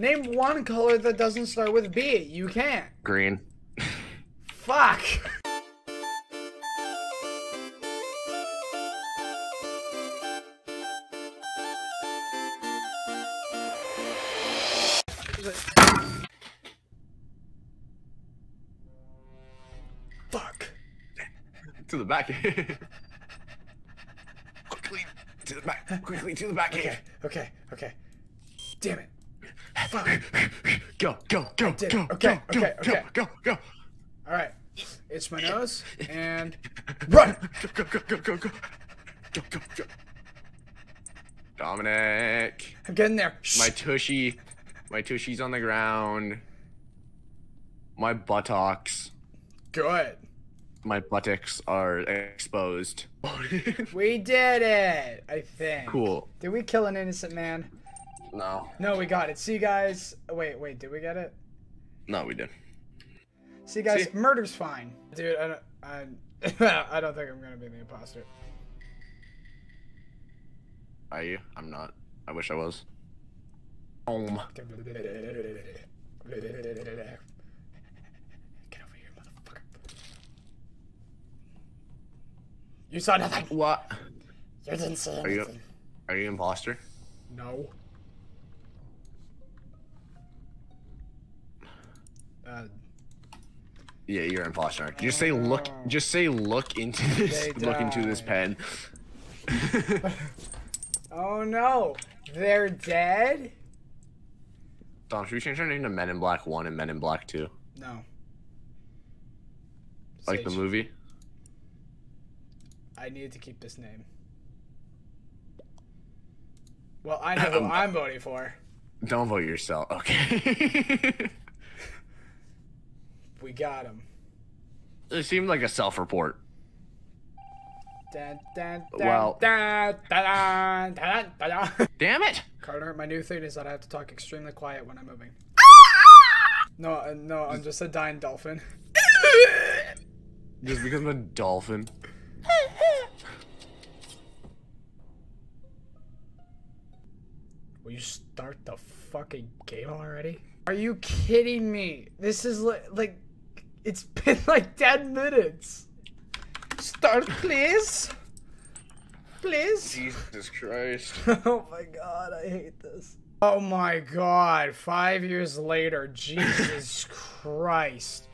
Name one color that doesn't start with B. You can't. Green. Fuck. Fuck. To the back. quickly to the back. Quickly to the back. Okay, okay, okay. Damn it. Go, go, go, go, Okay, go, okay, go, okay. go, go, go. Alright. It's my nose and run! Go, go, go, go, go. Go, go, go. Dominic. I'm getting there. My tushy. My tushy's on the ground. My buttocks. Good. My buttocks are exposed. We did it, I think. cool. Did we kill an innocent man? No. No, we got it. See, guys. Wait, wait, did we get it? No, we did. See, guys, See? murder's fine. Dude, I don't, I, I don't think I'm gonna be the imposter. Are you? I'm not. I wish I was. Home. Get over here, motherfucker. You saw nothing. What? You didn't see anything. Are you? Are you imposter? No. Yeah, you're an imposter. Just say look. Just say look into this. Look into this pen. oh no, they're dead. Dom, should we change our name to Men in Black One and Men in Black Two, No. like the movie? I needed to keep this name. Well, I know who I'm voting for. Don't vote yourself. Okay. We got him. it seemed like a self-report. Well-. Damn it! Carter, my new thing is that I have to talk extremely quiet when I'm moving. No, uh, no, I'm just a dying dolphin. Just because I'm a dolphin. Will you start the fucking game already? Are you kidding me? This is li- like, it's been like 10 minutes. Start, please. Please. Jesus Christ. Oh my god, I hate this. Oh my god, five years later, Jesus Christ.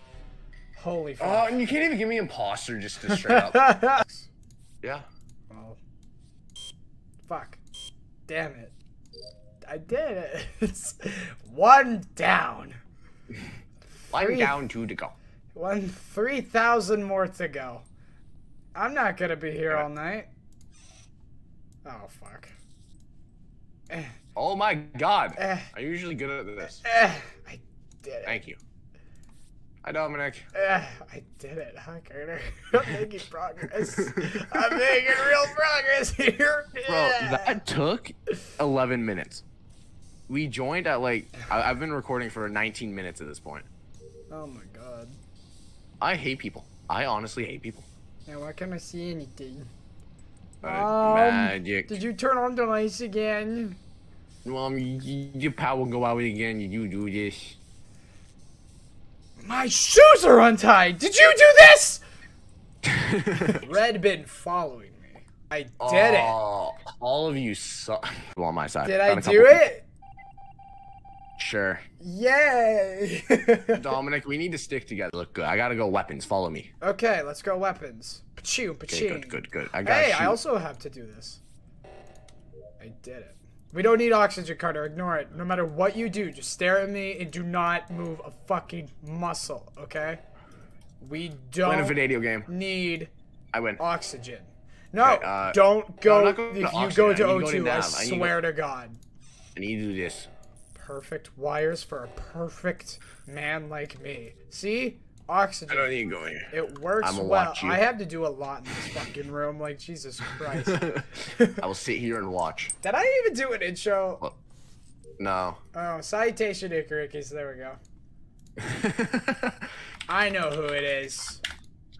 Holy Oh, fuck. and you can't even give me imposter just to straight up. yeah. Oh. fuck. Damn it. I did it. It's one down. I'm down two to go. One 3,000 more to go. I'm not gonna be here all night. Oh, fuck. Eh, Oh my god. eh, I'm usually good at this. eh. I did it. Thank you. Hi, Dominic. Eh, I did it, huh, Carter? I'm making progress. I'm making real progress here. Bro, that took 11 minutes. We joined at like, I've been recording for 19 minutes at this point. Oh my god. I hate people. I honestly hate people. Now, why can't I see anything? Uh, Um, magic. Did you turn on the lights again? Well, um, y- your power will go out again. You do this. My shoes are untied. Did you do this? Red been following me. I did it. All of you suck. Well, on my side. Did Got I do it? Sure. Yay. Dominic, we need to stick together. Look good. I gotta go weapons. Follow me. okay, let's go weapons. Pachoo, Okay, good, good, good. I got Hey, shoot. I also have to do this. I did it. We don't need oxygen, Carter. Ignore it. No matter what you do, just stare at me and do not move a fucking muscle, okay? We Win a don't video game. need I win. oxygen. No, Okay, uh, don't go. Going if you go to need to to O2, I. I to swear to God. I need to do this. Perfect wires for a perfect man like me. See? Oxygen. I don't need to go in here. It works I'ma well. I have to do a lot in this fucking room. Like Jesus Christ. I will sit here and watch. Did I even do an intro? What? No. Oh, citation Icarus. There we go. I know who it is.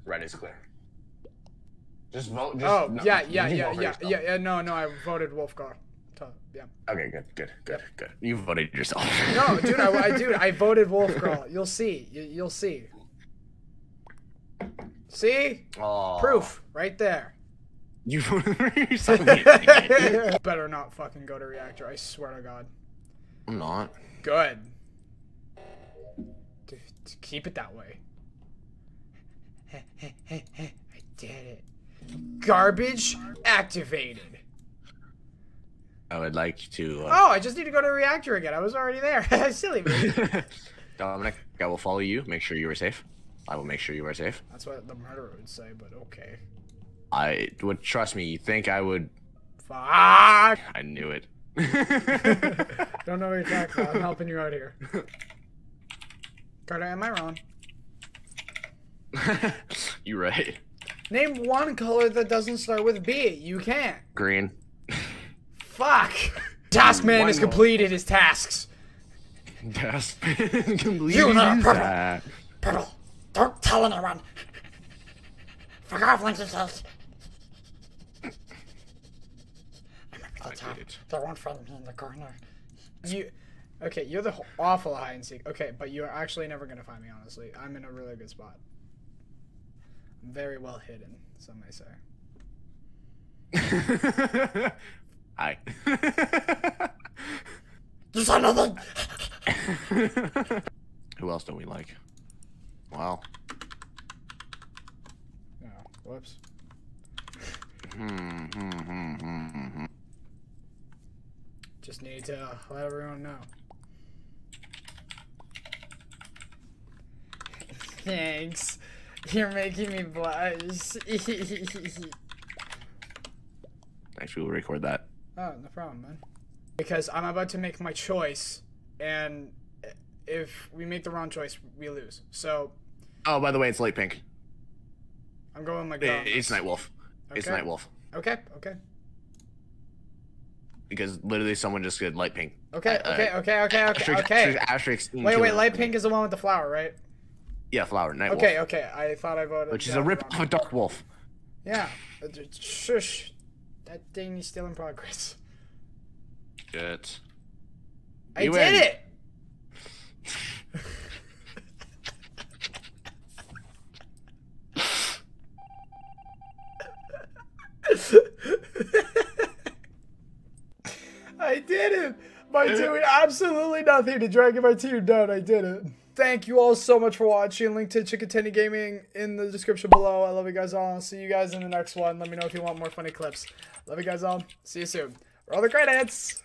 Red is clear. Just vote. Just, Oh, no, yeah, yeah, yeah, yeah, yeah, yeah. No, no, I voted Wolfgar. Yeah. Okay, good, good, good, good. You voted yourself. No, dude, I, I dude, I voted Wolf Girl. You'll see. You, you'll see. See? Aw. Proof right there. You voted yourself. Better not fucking go to reactor. I swear to God. I'm not. Good. D- d- keep it that way. I did it. Garbage activated. I would like to. Uh, Oh, I just need to go to reactor again. I was already there. Silly me. Dominic, I will follow you. Make sure you are safe. I will make sure you are safe. That's what the murderer would say, but okay. I would trust me. You think I would? Fuck. I knew it. Don't know what you're talking about. I'm helping you out here. Carter, am I wrong? You're right. Name one color that doesn't start with B. You can't. Green. Fuck. Taskman has completed his tasks. Yes. Completely You use purple. that. Purple, don't tell anyone. Fuck off, Lindsay says. I'm at the I top. did it. They won't find me in the corner. You, okay? You're the awful hide and seek. Okay, but you're actually never gonna find me. Honestly, I'm in a really good spot. I'm very well hidden. Some may say. Hi. You another. Who else don't we like? Wow. No. Whoops. Hmm, hmm, hmm, hmm, hmm, hmm. Just need to let everyone know. Thanks. You're making me blush. Actually, we'll record that. Oh, no problem, man. Because I'm about to make my choice, and if we make the wrong choice, we lose. So Oh, by the way, it's light pink. I'm going like I- that. It's Nightwolf. It's Okay. Nightwolf. Okay, okay, Because literally someone just said light pink. okay, Uh, okay, okay, okay, okay, Asterisk- okay. asterisk Wait, into wait, it. light pink is the one with the flower, right? Yeah, flower. Nightwolf. Okay, okay. I thought I voted. Which is a rip of Dark Wolf. Yeah. Shush. That thing is still in progress. Shit. I You did win. it. I did it by doing absolutely nothing to drag my team down. I did it. Thank you all so much for watching. Link to Chicken Tendie Gaming in the description below. I love you guys all. I'll see you guys in the next one. Let me know if you want more funny clips. Love you guys all. See you soon. Roll the credits.